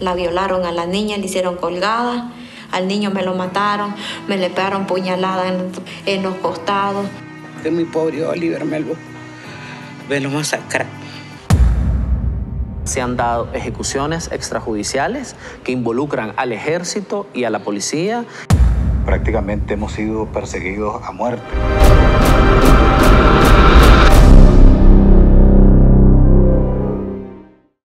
La violaron a la niña, le hicieron colgada. Al niño me lo mataron, me le pegaron puñalada en, los costados. Que mi pobre Oliver me lo, me lo masacraron. Se han dado ejecuciones extrajudiciales que involucran al ejército y a la policía. Prácticamente hemos sido perseguidos a muerte.